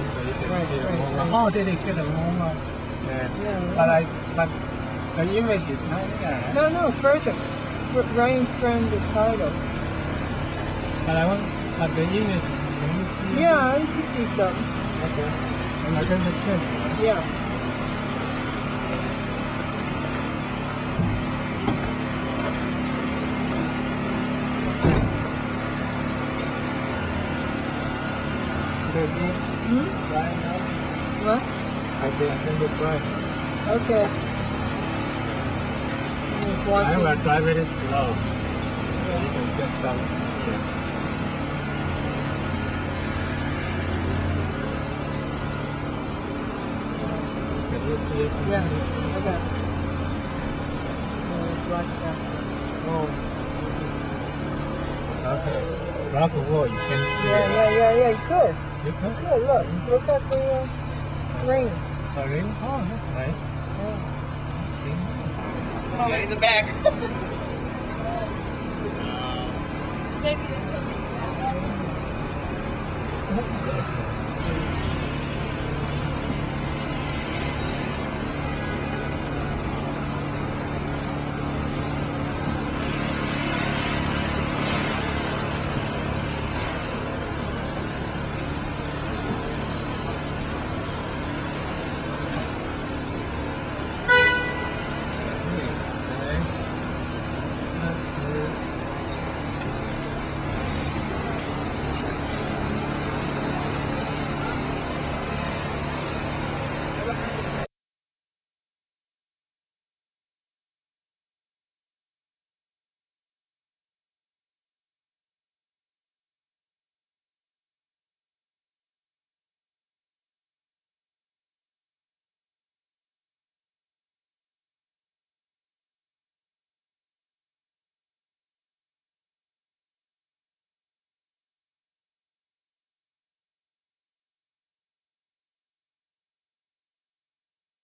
Oh, dedicated home. Yeah. Yeah. But I, but the image is not there. No, no, further. R- right in front of the title. But I want, but the image. Can you see? Yeah, I can see some. Okay. And I can just check. Yeah. Okay. Hmm? What? I say I can just drive. Okay. Just I watching. will drive very slow. You can get some. Yeah. Can you see it? Yeah. Okay. Uh, right there. Oh. Okay rock and roll. You can see yeah, it. Yeah, yeah, yeah, you could. You could? You could. Look, look at the uh, screen. Oh. Oh, that's nice. Yeah. Oh, yeah, in the back. Uh, Maybe